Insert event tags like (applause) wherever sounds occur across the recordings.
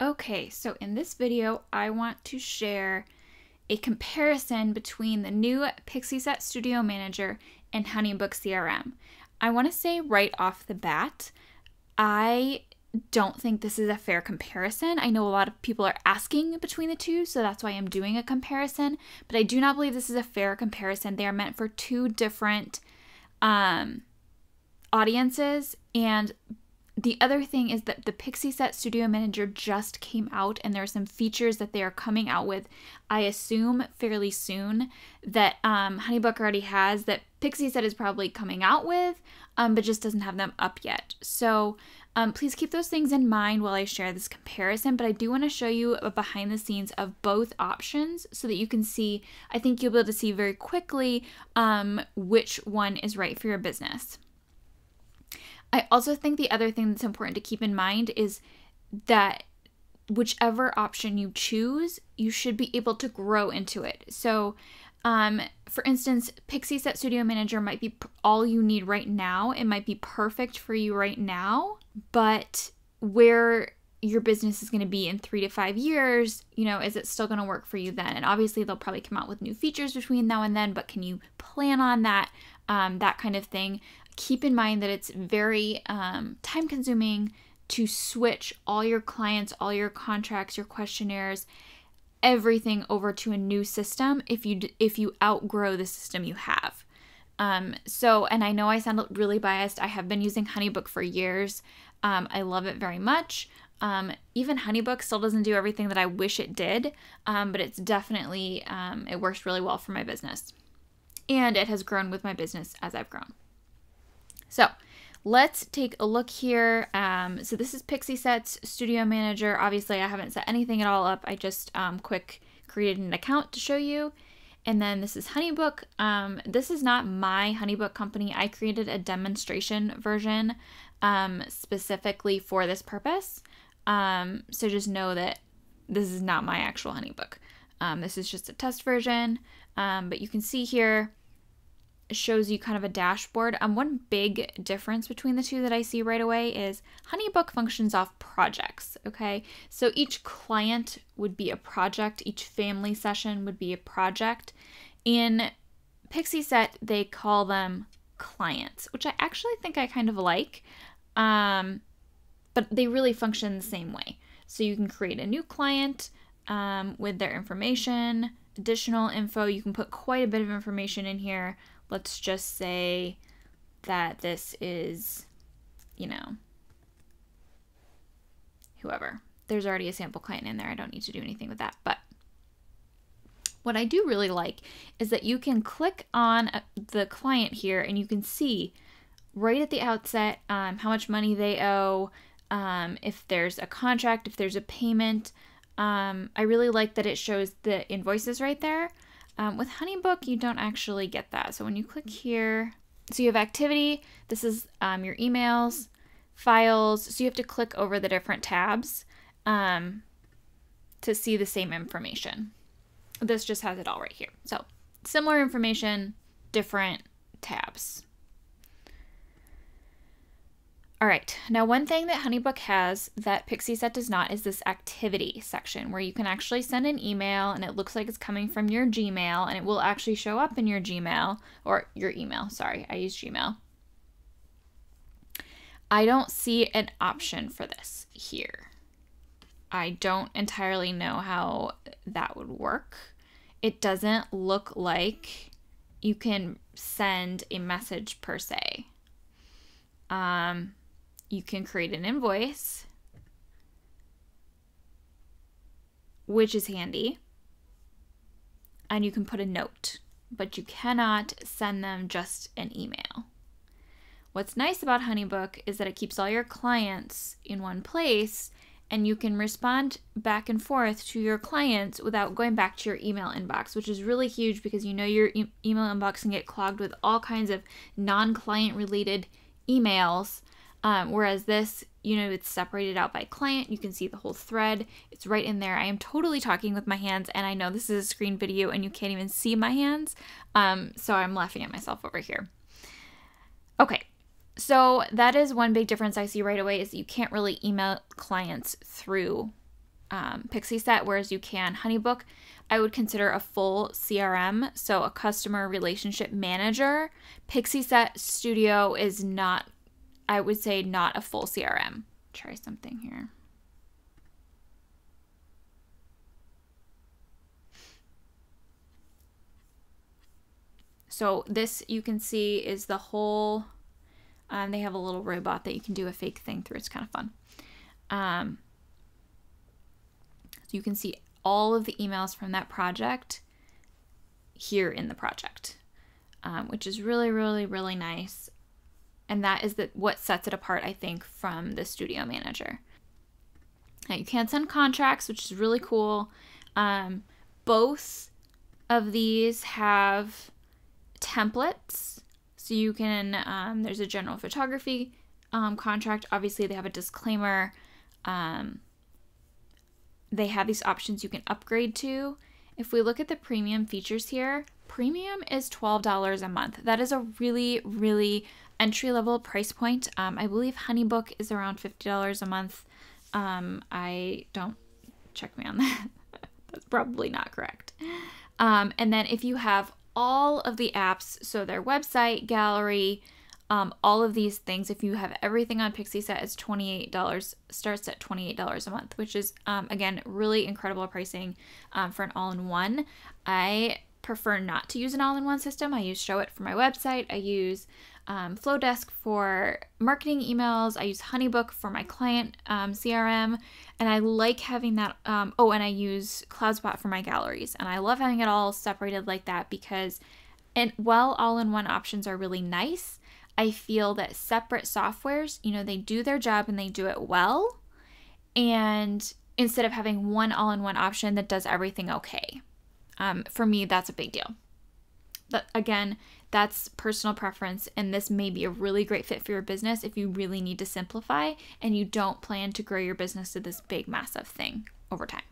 Okay, so in this video, I want to share a comparison between the new Pixieset Studio Manager and HoneyBook CRM. I want to say right off the bat, I don't think this is a fair comparison. I know a lot of people are asking between the two, so that's why I'm doing a comparison, but I do not believe this is a fair comparison. They are meant for two different um, audiences, and the other thing is that the Pixieset Studio Manager just came out, and there are some features that they are coming out with, I assume, fairly soon that um, Honeybook already has that Pixieset is probably coming out with, um, but just doesn't have them up yet. So um, please keep those things in mind while I share this comparison, but I do want to show you a behind the scenes of both options so that you can see, I think you'll be able to see very quickly um, which one is right for your business. I also think the other thing that's important to keep in mind is that whichever option you choose, you should be able to grow into it. So, um, for instance, Pixieset Studio Manager might be all you need right now. It might be perfect for you right now, but where your business is going to be in three to five years, you know, is it still going to work for you then? And obviously, they'll probably come out with new features between now and then, but can you plan on that? Um, that kind of thing keep in mind that it's very um, time consuming to switch all your clients, all your contracts, your questionnaires, everything over to a new system if you if you outgrow the system you have. Um, so, and I know I sound really biased. I have been using HoneyBook for years. Um, I love it very much. Um, even HoneyBook still doesn't do everything that I wish it did, um, but it's definitely um, it works really well for my business, and it has grown with my business as I've grown. So let's take a look here. Um, so this is Pixieset's Studio Manager. Obviously, I haven't set anything at all up. I just um, quick created an account to show you. And then this is Honeybook. Um, this is not my Honeybook company. I created a demonstration version um, specifically for this purpose. Um, so just know that this is not my actual Honeybook. Um, this is just a test version. Um, but you can see here, shows you kind of a dashboard. Um, one big difference between the two that I see right away is HoneyBook functions off projects. Okay, so each client would be a project, each family session would be a project. In Pixieset, they call them clients, which I actually think I kind of like, um, but they really function the same way. So you can create a new client um, with their information, additional info. You can put quite a bit of information in here let's just say that this is, you know, whoever. There's already a sample client in there. I don't need to do anything with that. But what I do really like is that you can click on uh, the client here and you can see right at the outset um, how much money they owe, um, if there's a contract, if there's a payment. Um, I really like that it shows the invoices right there. Um, with HoneyBook, you don't actually get that. So when you click here, so you have activity, this is um, your emails, files. So you have to click over the different tabs um, to see the same information. This just has it all right here. So similar information, different tabs. All right, now one thing that HoneyBook has that Pixieset does not is this activity section where you can actually send an email and it looks like it's coming from your Gmail and it will actually show up in your Gmail or your email. Sorry, I use Gmail. I don't see an option for this here. I don't entirely know how that would work. It doesn't look like you can send a message per se. Um, you can create an invoice, which is handy, and you can put a note, but you cannot send them just an email. What's nice about HoneyBook is that it keeps all your clients in one place and you can respond back and forth to your clients without going back to your email inbox, which is really huge because you know your e- email inbox can get clogged with all kinds of non client related emails um, whereas this, you know, it's separated out by client. You can see the whole thread. It's right in there. I am totally talking with my hands, and I know this is a screen video and you can't even see my hands. Um, so I'm laughing at myself over here. Okay, so that is one big difference I see right away is you can't really email clients through um, Pixieset, whereas you can HoneyBook. I would consider a full CRM, so a customer relationship manager. Pixieset Studio is not, I would say, not a full CRM. Try something here. So this you can see is the whole, um, they have a little robot that you can do a fake thing through. It's kind of fun. Um, so you can see all of the emails from that project here in the project, um, which is really, really, really nice. And that is what sets it apart, I think, from the Studio Manager. Now you can send contracts, which is really cool. Um, both of these have templates. So you can, um, there's a general photography um, contract. Obviously, they have a disclaimer. Um, they have these options you can upgrade to. If we look at the premium features here, premium is $12 a month. That is a really, really entry level price point. Um, I believe HoneyBook is around $50 a month. Um, I don't check me on that. (laughs) That's probably not correct. Um, and then if you have all of the apps, so their website, gallery, um, all of these things, if you have everything on Pixieset, it's $28, starts at $28 a month, which is, um, again, really incredible pricing um, for an all in one. I prefer not to use an all in one system. I use Showit for my website, I use um, Flodesk for marketing emails, I use Honeybook for my client um, CRM, and I like having that. Um, oh, and I use CloudSpot for my galleries, and I love having it all separated like that because, and while all in one options are really nice, I feel that separate softwares, you know, they do their job and they do it well. And instead of having one all in one option that does everything okay, um, for me, that's a big deal. But again, that's personal preference, and this may be a really great fit for your business if you really need to simplify and you don't plan to grow your business to this big, massive thing over time.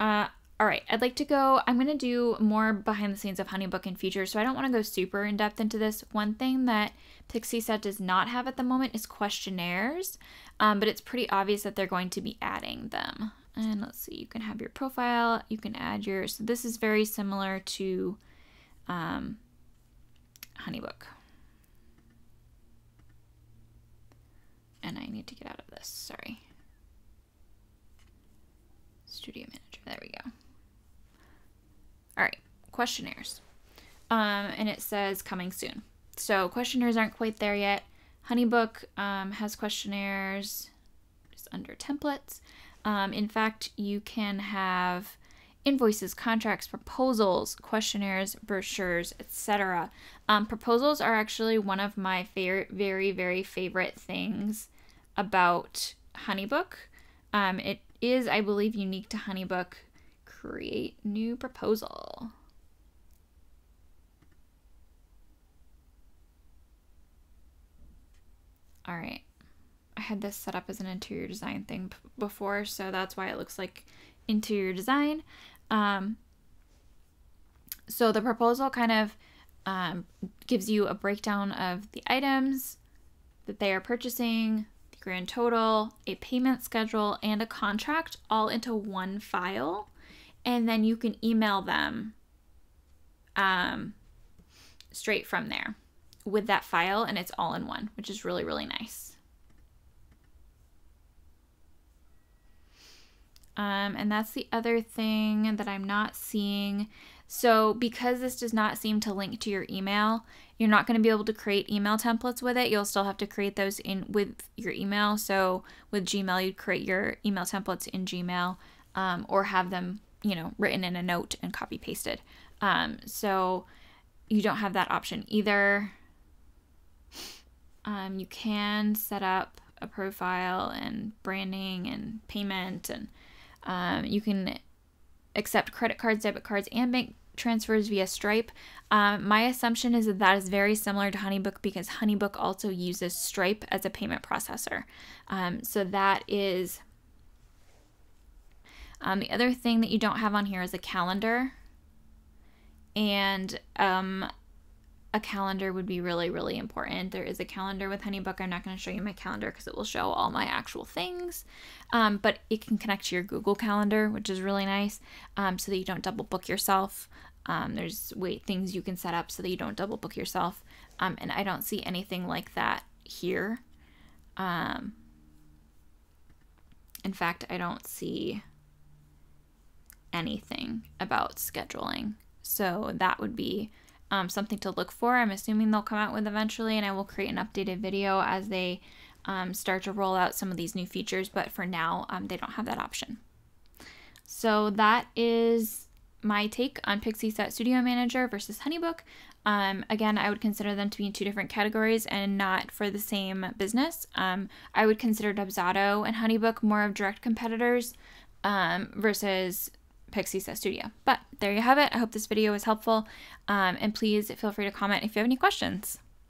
Uh, all right, I'd like to go. I'm going to do more behind the scenes of HoneyBook and features, so I don't want to go super in depth into this. One thing that Pixieset does not have at the moment is questionnaires, um, but it's pretty obvious that they're going to be adding them. And let's see, you can have your profile, you can add your, So this is very similar to um, HoneyBook. And I need to get out of this, sorry. Studio Manager, there we go. All right, questionnaires. Um, and it says coming soon. So questionnaires aren't quite there yet. Honeybook um, has questionnaires just under templates. Um, in fact, you can have invoices, contracts, proposals, questionnaires, brochures, etc. Um, proposals are actually one of my favorite, very, very favorite things about Honeybook. Um, it is, I believe, unique to Honeybook create new proposal. All right. I had this set up as an interior design thing before, so that's why it looks like interior design. Um, so the proposal kind of um, gives you a breakdown of the items that they are purchasing, the grand total, a payment schedule, and a contract all into one file and then you can email them um, straight from there with that file and it's all in one, which is really, really nice. Um, and that's the other thing that I'm not seeing. So, because this does not seem to link to your email, you're not going to be able to create email templates with it. You'll still have to create those in with your email. So, with Gmail, you'd create your email templates in Gmail um, or have them you know, written in a note and copy pasted. Um, so you don't have that option either. Um, you can set up a profile and branding and payment, and um, you can accept credit cards, debit cards, and bank transfers via Stripe. Um, my assumption is that that is very similar to Honeybook because Honeybook also uses Stripe as a payment processor. Um, so that is um, the other thing that you don't have on here is a calendar and um, a calendar would be really, really important. There is a calendar with HoneyBook. I'm not going to show you my calendar because it will show all my actual things. Um, but it can connect to your Google Calendar, which is really nice um, so that you don't double book yourself. Um, there's wait things you can set up so that you don't double book yourself. Um, and I don't see anything like that here. Um, in fact, I don't see anything about scheduling. So that would be um, something to look for. I'm assuming they'll come out with eventually, and I will create an updated video as they um, start to roll out some of these new features. But for now, um, they don't have that option. So that is my take on Pixieset Studio Manager versus HoneyBook. Um, again, I would consider them to be in two different categories and not for the same business. Um, I would consider Dubsado and HoneyBook more of direct competitors um, versus Pixieset Studio. But there you have it. I hope this video was helpful. Um, and please feel free to comment if you have any questions.